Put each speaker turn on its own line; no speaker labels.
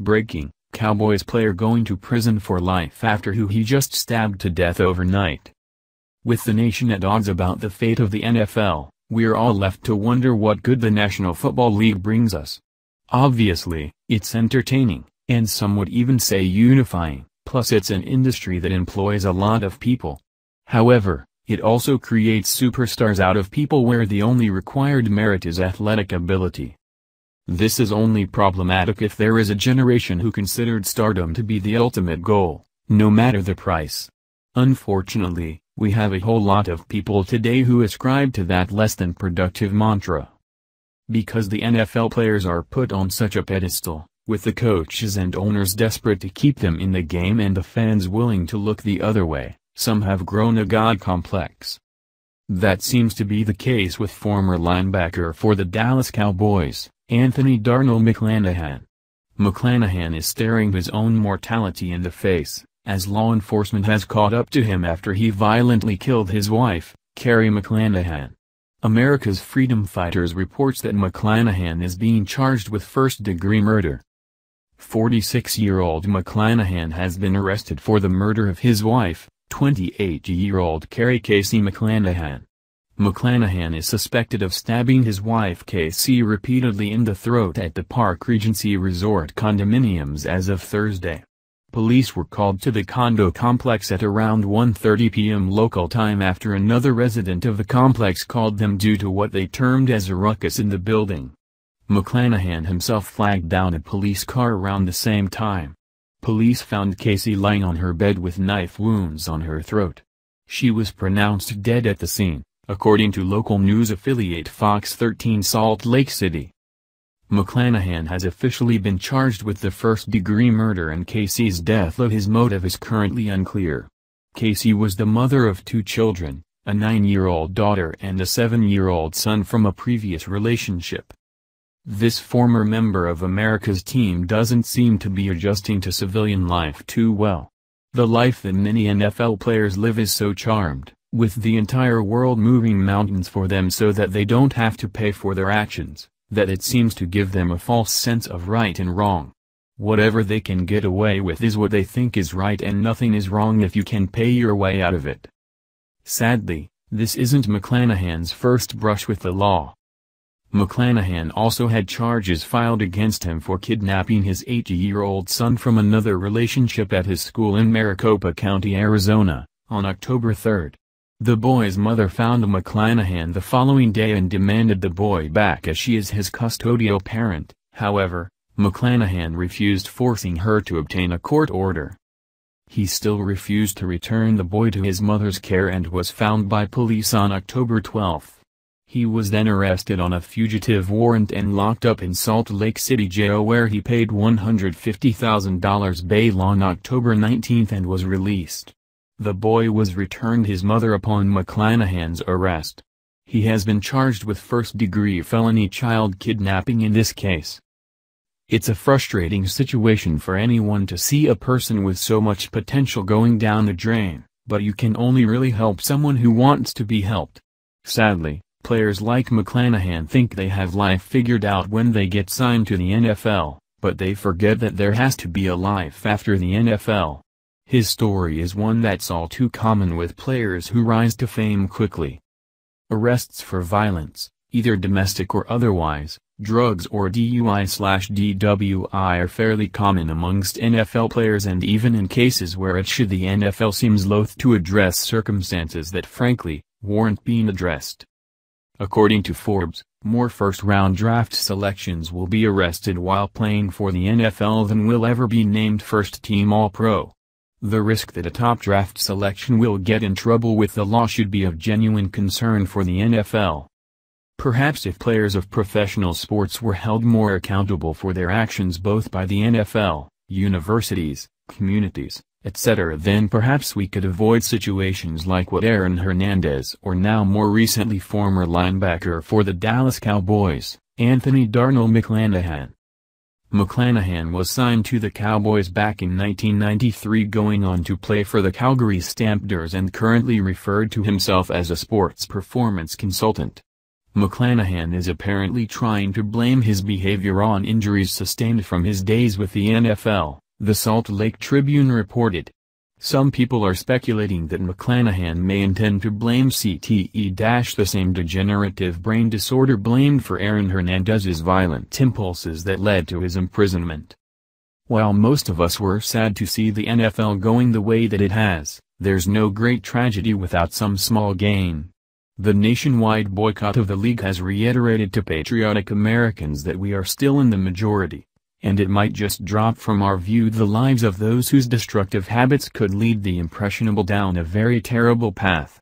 Breaking, Cowboys player going to prison for life after who he just stabbed to death overnight. With the nation at odds about the fate of the NFL, we're all left to wonder what good the National Football League brings us. Obviously, it's entertaining, and some would even say unifying, plus it's an industry that employs a lot of people. However, it also creates superstars out of people where the only required merit is athletic ability. This is only problematic if there is a generation who considered stardom to be the ultimate goal, no matter the price. Unfortunately, we have a whole lot of people today who ascribe to that less than productive mantra. Because the NFL players are put on such a pedestal, with the coaches and owners desperate to keep them in the game and the fans willing to look the other way, some have grown a god complex. That seems to be the case with former linebacker for the Dallas Cowboys, Anthony Darnell McClanahan. McClanahan is staring his own mortality in the face, as law enforcement has caught up to him after he violently killed his wife, Kerry McClanahan. America's Freedom Fighters reports that McClanahan is being charged with first-degree murder. 46-year-old McClanahan has been arrested for the murder of his wife, 28-year-old Kerry Casey McClanahan. McClanahan is suspected of stabbing his wife Casey repeatedly in the throat at the Park Regency Resort condominiums as of Thursday. Police were called to the condo complex at around 1.30 p.m. local time after another resident of the complex called them due to what they termed as a ruckus in the building. McClanahan himself flagged down a police car around the same time. Police found Casey lying on her bed with knife wounds on her throat. She was pronounced dead at the scene, according to local news affiliate Fox 13 Salt Lake City. McClanahan has officially been charged with the first-degree murder and Casey's death though his motive is currently unclear. Casey was the mother of two children, a nine-year-old daughter and a seven-year-old son from a previous relationship. This former member of America's team doesn't seem to be adjusting to civilian life too well. The life that many NFL players live is so charmed, with the entire world moving mountains for them so that they don't have to pay for their actions, that it seems to give them a false sense of right and wrong. Whatever they can get away with is what they think is right and nothing is wrong if you can pay your way out of it. Sadly, this isn't McClanahan's first brush with the law. McClanahan also had charges filed against him for kidnapping his 80-year-old son from another relationship at his school in Maricopa County, Arizona, on October 3. The boy's mother found McClanahan the following day and demanded the boy back as she is his custodial parent, however, McClanahan refused forcing her to obtain a court order. He still refused to return the boy to his mother's care and was found by police on October 12. He was then arrested on a fugitive warrant and locked up in Salt Lake City jail where he paid $150,000 bail on October 19 and was released. The boy was returned his mother upon McClanahan's arrest. He has been charged with first-degree felony child kidnapping in this case. It's a frustrating situation for anyone to see a person with so much potential going down the drain, but you can only really help someone who wants to be helped. Sadly, Players like McClanahan think they have life figured out when they get signed to the NFL, but they forget that there has to be a life after the NFL. His story is one that's all too common with players who rise to fame quickly. Arrests for violence, either domestic or otherwise, drugs or DUI-DWI are fairly common amongst NFL players and even in cases where it should the NFL seems loath to address circumstances that frankly, warrant being addressed. According to Forbes, more first-round draft selections will be arrested while playing for the NFL than will ever be named first-team All-Pro. The risk that a top draft selection will get in trouble with the law should be of genuine concern for the NFL. Perhaps if players of professional sports were held more accountable for their actions both by the NFL, universities, communities, etc. then perhaps we could avoid situations like what Aaron Hernandez or now more recently former linebacker for the Dallas Cowboys, Anthony Darnell McClanahan. McClanahan was signed to the Cowboys back in 1993 going on to play for the Calgary Stampeders and currently referred to himself as a sports performance consultant. McClanahan is apparently trying to blame his behavior on injuries sustained from his days with the NFL, the Salt Lake Tribune reported. Some people are speculating that McClanahan may intend to blame CTE- the same degenerative brain disorder blamed for Aaron Hernandez's violent impulses that led to his imprisonment. While most of us were sad to see the NFL going the way that it has, there's no great tragedy without some small gain. The nationwide boycott of the league has reiterated to patriotic Americans that we are still in the majority and it might just drop from our view the lives of those whose destructive habits could lead the impressionable down a very terrible path.